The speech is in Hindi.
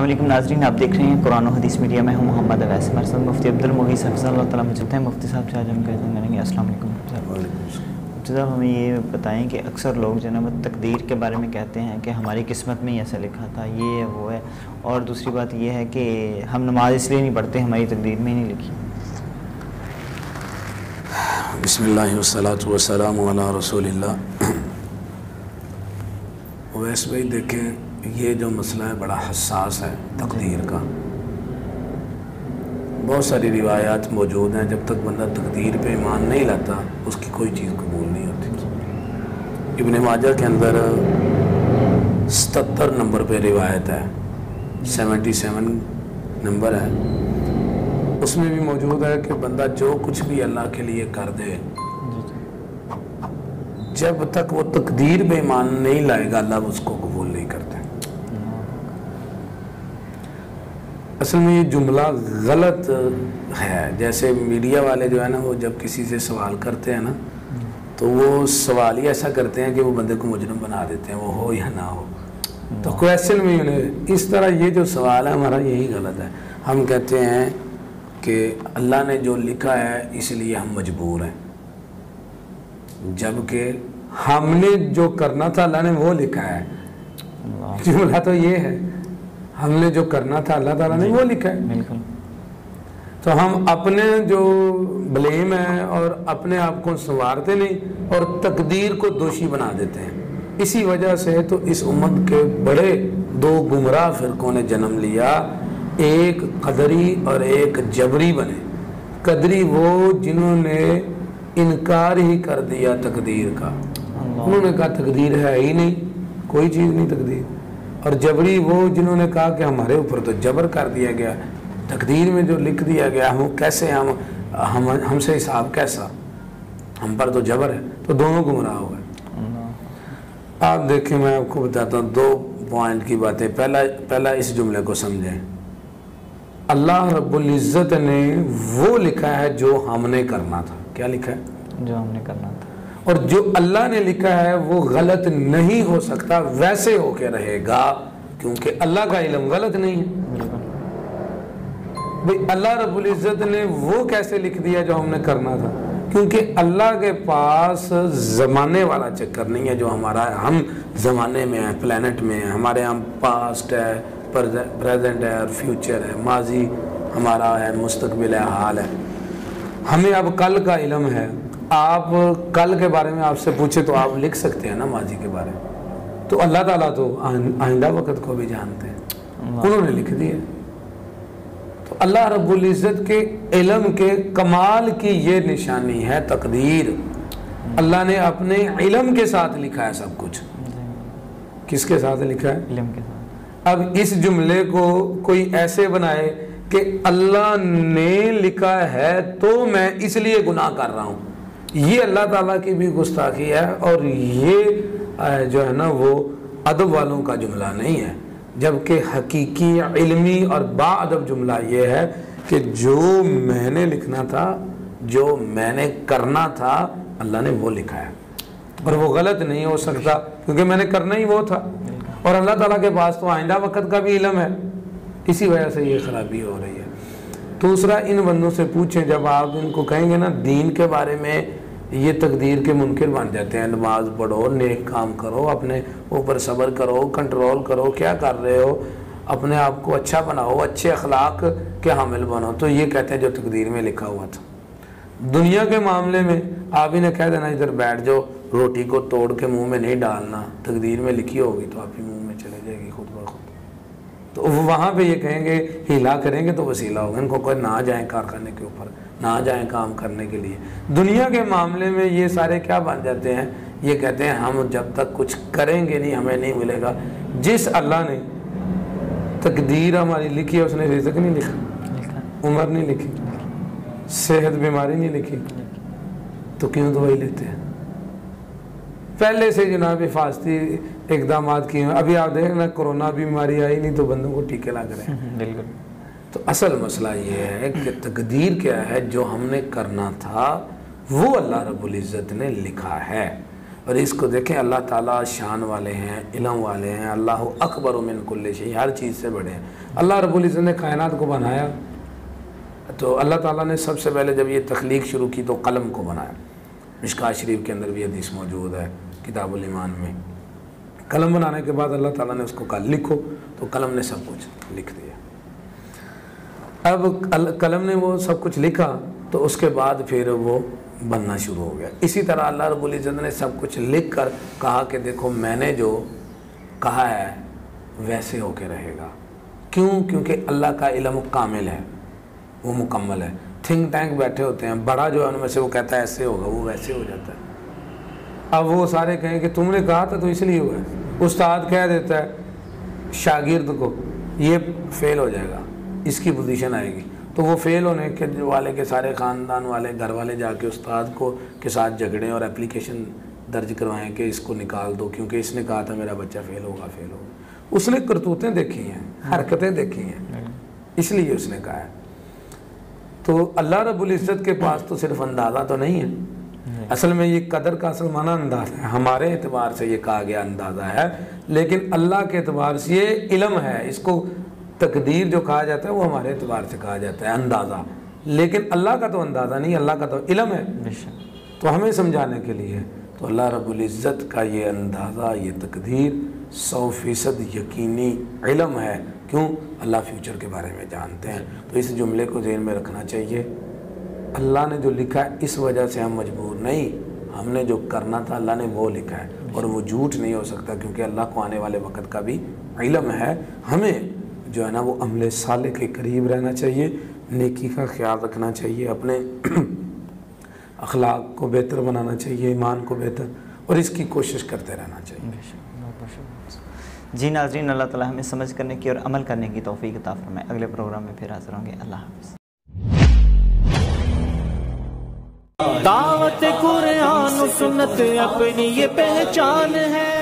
वालेकुम नाजरीन, आप देख रहे हैं कुरान हदीस मीडिया। में हूँ मोहम्मद अवैस हमारे मुफ्ती अब्दुल मुगीस हफ़ी तला मौजूद हैं मुफ्ती साहब से आज हम कहते करेंगे मुफ्ती साहब, हमें ये बताएँ कि अक्सर लोग जो ना तकदीर के बारे में कहते हैं कि हमारी किस्मत में ही ऐसा लिखा था, ये है, वो है। और दूसरी बात ये है कि हम नमाज़ इसलिए नहीं पढ़ते, हमारी तकदीर में नहीं लिखी। बसमिल्लाम रसूल वैसे भाई, देखें ये जो मसला है बड़ा हसास है तकदीर का। बहुत सारी रिवायात मौजूद हैं जब तक बंदा तकदीर पे ईमान नहीं लाता उसकी कोई चीज़ कबूल नहीं होती। इबन माजा के अंदर सतर नंबर पे रिवायत है सेवेंटी सेवन नंबर है। उसमें भी मौजूद है कि बंदा जो कुछ भी अल्लाह के लिए कर दे जब तक वो तकदीर पे ईमान नहीं लाएगा अल्लाह उसको कबूल नहीं करते असल में ये जुमला गलत है। जैसे मीडिया वाले जो है ना वो जब किसी से सवाल करते हैं ना तो वो सवाल ही ऐसा करते हैं कि वो बंदे को मुजरम बना देते हैं वो हो या ना हो। तो क्वेश्चन में उन्हें इस तरह ये जो सवाल है हमारा यही गलत है। हम कहते हैं कि अल्लाह ने जो लिखा है इसलिए हम मजबूर हैं। जबकि हमने जो करना था अल्लाह ने वो लिखा है। जुमला तो ये है। हमने जो करना था अल्लाह ताला ने वो लिखा है। बिल्कुल। तो हम अपने जो ब्लेम है और अपने आप को संवारते नहीं और तकदीर को दोषी बना देते हैं। इसी वजह से तो इस उम्मत के बड़े दो गुमराह फिरकों ने जन्म लिया। एक कदरी और एक जबरी बने। कदरी वो जिन्होंने इनकार ही कर दिया तकदीर का। उन्होंने कहा तकदीर है ही नहीं कोई चीज़ नहीं तकदीर। और जबरी वो जिन्होंने कहा कि हमारे ऊपर तो जबर कर दिया गया तकदीर में जो लिख दिया गया हम कैसे हम हम हमसे हिसाब कैसा? हम पर तो जबर है तो दोनों गुमराह हो गए। आप देखें मैं आपको बताता हूँ दो पॉइंट की बातें। पहला पहला इस जुमले को समझें। अल्लाह रब्बुल इज़्ज़त ने वो लिखा है जो हमने करना था। क्या लिखा है? जो हमने करना था। और जो अल्लाह ने लिखा है, वो गलत नहीं हो सकता, वैसे होके रहेगा, क्योंकि अल्लाह का इलम गलत नहीं है। भाई, अल्लाह रब्बुल इज़्ज़त ने वो कैसे लिख दिया जो हमने करना था? क्योंकि अल्लाह के पास ज़माने वाला चक्कर नहीं है जो हमारा है। हम ज़माने में है प्लानट में है, हमारे यहाँ पास्ट है प्रेजेंट है और फ्यूचर है। माजी हमारा है मुस्तबिल है हाल है। हमें अब कल का इलम है। आप कल के बारे में आपसे पूछे तो आप लिख सकते हैं ना माजी के बारे में। तो अल्लाह ताला तो आइंदा वक़्त को भी जानते हैं। उन्होंने लिख दिए तो अल्लाह रब्बुल इज़्ज़त के इलम के कमाल की ये निशानी है तकदीर। अल्लाह ने अपने इलम के साथ लिखा है सब कुछ। किसके साथ लिखा है? इलम के साथ। अब इस जुमले को कोई ऐसे बनाए कि अल्लाह ने लिखा है तो मैं इसलिए गुनाह कर रहा हूँ। ये अल्लाह ताला की भी गुस्ताखी है और ये जो है ना, वो अदब वालों का जुमला नहीं है। जबकि हकीकी, इल्मी और बादब जुमला ये है कि जो मैंने लिखना था, जो मैंने करना था, अल्लाह ने वो लिखा है। और वो गलत नहीं हो सकता, क्योंकि मैंने करना ही वो था। और अल्लाह ताला के पास तो आइंदा वक़्त का भी इलम है। इसी वजह से ये खराबी हो रही है। दूसरा इन बंदों से पूछें, जब आप इनको कहेंगे ना, दीन के बारे में ये तकदीर के मुनकर बन जाते हैं। नमाज़ पढ़ो, नेक काम करो, अपने ऊपर सब्र करो कंट्रोल करो, क्या कर रहे हो? अपने आप को अच्छा बनाओ, अच्छे अखलाक के हामिल बनो। तो ये कहते हैं जो तकदीर में लिखा हुआ था। दुनिया के मामले में आप इन्हें कह देना, इधर बैठ जाओ, रोटी को तोड़ के मुँह में नहीं डालना। तकदीर में लिखी होगी तो आप ही मुँह में चले जाएगी खुद ब खुद। तो वहाँ पे ये कहेंगे हिला करेंगे तो वसीला होगा इनको कोई ना जाए कारखाने के ऊपर ना जाए काम करने के लिए। दुनिया के मामले में ये सारे क्या बन जाते हैं? ये कहते हैं हम जब तक कुछ करेंगे नहीं हमें नहीं मिलेगा। जिस अल्लाह ने तकदीर हमारी लिखी है उसने रिजक नहीं लिखा। उम्र नहीं लिखी। सेहत बीमारी नहीं लिखी। तो क्यों दवाई लेते हैं? पहले से जनाब हिफाजती इकदाम किए हैं। अभी आप देख ना कोरोना बीमारी आई नहीं तो बंदों को टीके लग रहे हैं। बिल्कुल। तो असल मसला ये है कि तकदीर क्या है जो हमने करना था वो अल्लाह रब्बुल इज़्ज़त ने लिखा है। और इसको देखें अल्लाह ताला शान वाले हैं इलम वाले हैं अल्लाह अकबर मिन कुल्ल शे हर चीज़ से बड़े हैं। अल्लाह रब्बुल इज़्ज़त ने कायनात को बनाया। तो अल्लाह ताला ने सबसे पहले जब ये तख्लीक शुरू की तो कलम को बनाया। मिशका शरीफ के अंदर भी हदीस मौजूद है किताबुल ईमान में। कलम बनाने के बाद अल्लाह ताला ने उसको कहा, लिखो। तो कलम ने सब कुछ लिख दिया। अब कलम ने वो सब कुछ लिखा तो उसके बाद फिर वो बनना शुरू हो गया। इसी तरह अल्लाह रब्बुल इज़्ज़त ने सब कुछ लिख कर कहा कि देखो, मैंने जो कहा है, वैसे होके रहेगा। क्यों? क्योंकि अल्लाह का इलम कामिल है। वो मुकम्मल है। थिंक टैंक बैठे होते हैं। बड़ा जो है उनमें से वो कहता है, ऐसे होगा, वो वैसे हो जाता है। अब वो सारे कहें कि तुमने कहा था तो इसलिए हुआ है। उस्ताद कह देता है शागिर्द को ये फेल हो जाएगा इसकी पोजीशन आएगी। तो वो फेल होने के वाले के सारे ख़ानदान वाले घर वाले जाके उस्ताद को के साथ झगड़े और एप्लीकेशन दर्ज करवाएँ कि इसको निकाल दो क्योंकि इसने कहा था मेरा बच्चा फेल होगा फेल होगा। उसने करतूतें देखी हैं हरकतें देखी हैं इसलिए उसने कहा है। तो अल्लाह रब्बुल इज़्ज़त के पास तो सिर्फ़ अंदाज़ा तो नहीं है। असल में ये कदर का असल माना अंदाज़ है। हमारे एतबार से ये कहा गया अंदाज़ा है लेकिन अल्लाह के एतबार से ये इलम है। इसको तकदीर जो कहा जाता है वो हमारे एतबार से कहा जाता है अंदाज़ा। लेकिन अल्लाह का तो अंदाज़ा नहीं अल्लाह का तो इलम है। तो हमें समझाने के लिए तो अल्लाह रब्बुल इज़्ज़त का ये अंदाज़ा ये तकदीर सौ फ़ीसद यकीनी इलम है। क्यों? अल्लाह फ्यूचर के बारे में जानते हैं। तो इस जुमले को जहन में रखना चाहिए। अल्लाह ने जो लिखा है, इस वजह से हम मजबूर नहीं। हमने जो करना था, अल्लाह ने वो लिखा है। और वो झूठ नहीं हो सकता, क्योंकि अल्लाह को आने वाले वक्त का भी इलम है। हमें जो है ना, वो अमले साल के करीब रहना चाहिए, नेकी का ख्याल रखना चाहिए, अपने अखलाक को बेहतर बनाना चाहिए, ईमान को बेहतर, और इसकी कोशिश करते रहना चाहिए। जी नाजरीन, अल्लाह ताला हमें समझ करने की और अमल करने की तोफ़ी किताब फरमाए। अगले प्रोग्राम में फिर हाजिर होंगे। अल्लाह हाफिज़। दावत कुरान सुनत अपनी ये पहचान है।